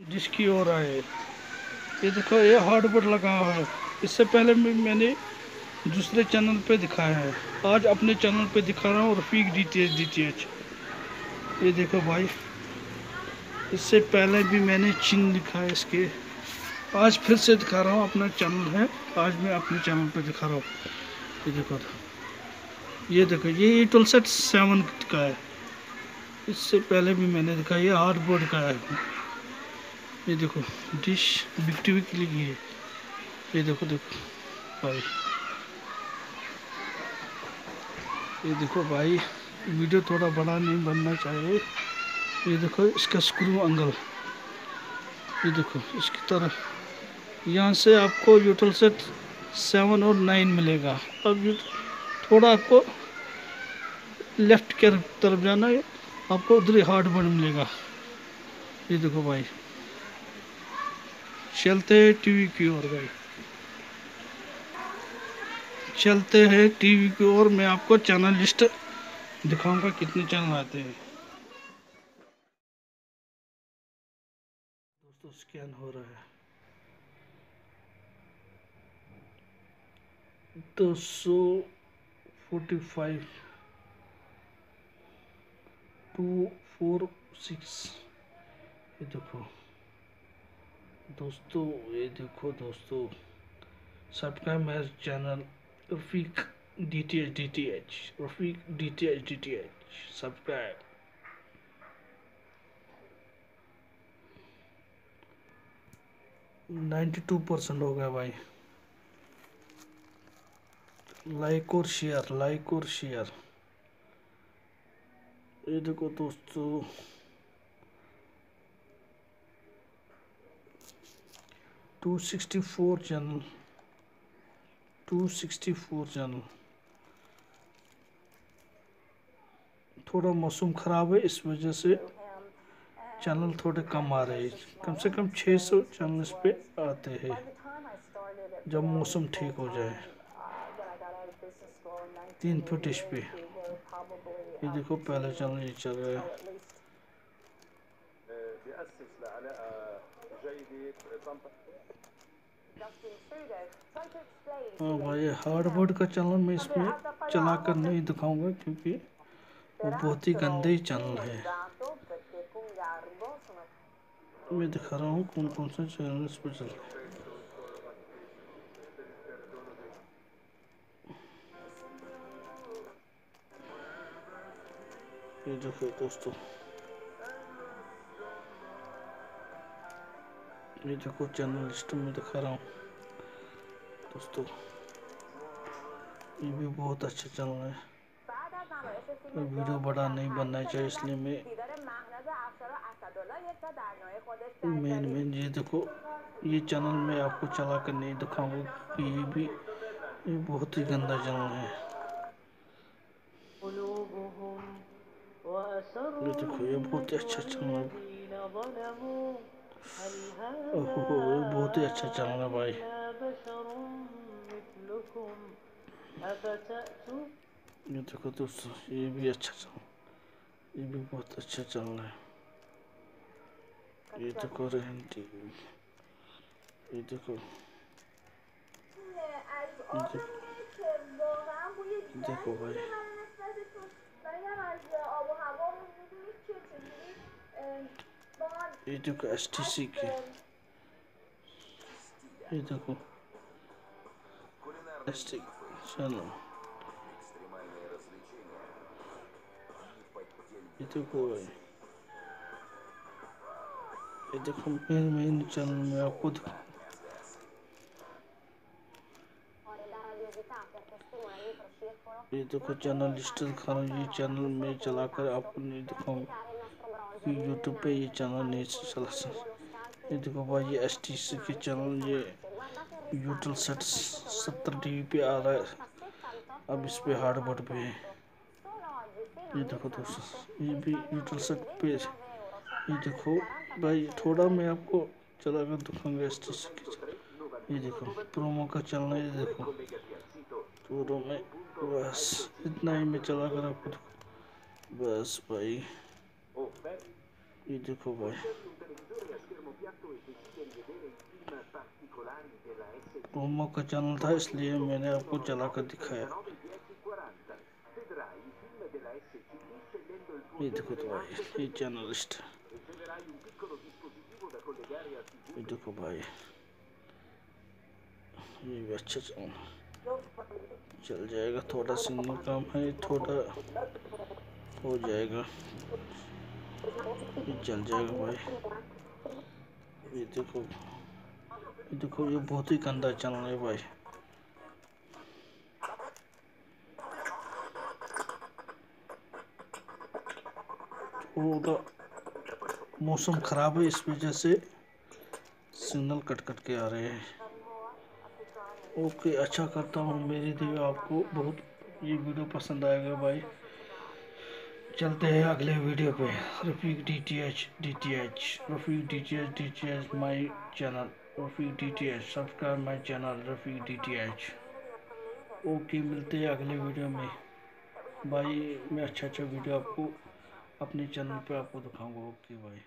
जिसकी ओर आए। ये देखो, ये हार्डबोर्ड लगा हुआ है। इससे पहले भी मैंने दूसरे चैनल पे दिखाया है। आज अपने चैनल पे दिखा रहा हूँ, Rafiq D T H D T H ये देखो भाई, इससे पहले भी मैंने चिन्ह लिखा है इसके। आज फिर से दिखा रहा हूँ, अपना चैनल है। आज मैं अपने चैनल पे दिखा रहा हूँ। ये देखो ये देखो, ये ट्वेल्व सेट सेवन का है। इससे पहले भी मैंने दिखाया, ये हार्डबोर्ड का है। ये देखो डिश बिग टीवी के लिए है ये देखो देखो, भाई। ये देखो भाई वीडियो थोड़ा बड़ा नहीं बनना चाहिए। ये देखो, इसका स्क्रू एंगल ये देखो, इसकी तरफ़ यहाँ से आपको यूटल सेट सेवन और नाइन मिलेगा। अब थोड़ा आपको लेफ़्ट के तरफ़ जाना है, आपको उधर ही हार्डबोर्ड मिलेगा। ये देखो भाई। चलते हैं टीवी की ओर, भाई। चलते हैं टीवी की ओर। मैं आपको चैनल लिस्ट दिखाऊँगा कितने चैनल आते हैं। दोस्तों स्कैन हो रहा है। दो सौ forty five two four six ये देखो। दोस्तों, ये देखो दोस्तों सब्सक्राइब मेरे channel Rafiq D T H D T H Rafiq D T H D T H subscribe ninety two percent हो गया भाई। लाइक और शेयर लाइक और शेयर ये देखो दोस्तों two sixty four channel two sixty four channel थोड़ा मौसम ख़राब है, इस वजह से चैनल थोड़े कम आ रहे हैं। कम से कम 600 चैनल इस पे आते हैं, जब मौसम ठीक हो जाए। तीन फुट इस पे। ये देखो, पहले चैनल ये चल रहा है। हाँ भाई हार्डबोर्ड का चैनल मैं इसमें चला कर नहीं दिखाऊँगा क्योंकि वो बहुत ही गंदे चैनल है। मैं दिखा रहा हूँ कौन कौन से चैनल इस पर चल रहे हैं। ये देखो दोस्तों। ये देखो चैनल लिस्ट में दिखा रहा हूँ। दोस्तों, ये भी बहुत अच्छा चैनल है। तो वीडियो बड़ा नहीं बनना चाहिए इसलिए मैं मेन मेन ये देखो, ये चैनल मैं आपको चला कर नहीं दिखाऊँगा ये भी, ये बहुत ही गंदा चैनल है। ये देखो, ये बहुत ही अच्छा चैनल है। बहुत ही अच्छा चैनल है भाई। ये देखो दोस्तों ये भी अच्छा चैनल ये भी बहुत अच्छा चैनल है। ये देखो रहन टीवी ये देखो। ये देखो। देखो भाई। ये देखो एस टी सी की। ये देखो। एस टी चलो। ये देखो भाई। ये देखो मेरे मेन चैनल में आपको दिखा ये देखो चैनल लिस्ट दिखा रहा हूँ। ये चैनल में चलाकर आपको नहीं दिखाऊँगा। यूट्यूब पे ये चैनल नहीं चला ये देखो भाई, ये एस टी सी के चैनल ये यूट्यूब सेट सत्तर टी वी पे आ रहा है। अब इस पे हार्डबोर्ड पे है। ये देखो दोस्तों, ये भी यूट्यूब सेट पे ये देखो भाई, थोड़ा मैं आपको चला कर दिखाऊँगा एस टी सी के ये देखो प्रोमो का चैनल ये देखो। प्रो में बस, इतना ही मैं चला कर आपको बस भाई। देखो भाई प्रोमो का चैनल था इसलिए मैंने आपको चला कर दिखाया ये देखो तो भाई ये चैनलिस्ट ये देखो भाई ये भी अच्छा चैनल चल जाएगा थोड़ा सिंगल काम है थोड़ा हो जाएगा चल जाएगा भाई। ये देखो। ये देखो, ये बहुत ही गंदा चैनल है भाई। थोड़ा मौसम ख़राब है, इस वजह से सिग्नल कट कट के आ रहे हैं। ओके अच्छा करता हूँ। मेरी देवी आपको बहुत ये वीडियो पसंद आएगा भाई। चलते हैं अगले वीडियो पे। Rafiq D T H D T H Rafiq D T H D T H my channel Rafiq D T H subscribe my channel Rafiq D T H okay मिलते हैं अगले वीडियो में। भाई मैं अच्छा अच्छा वीडियो आपको, अपने चैनल पे आपको दिखाऊँगा। ओके भाई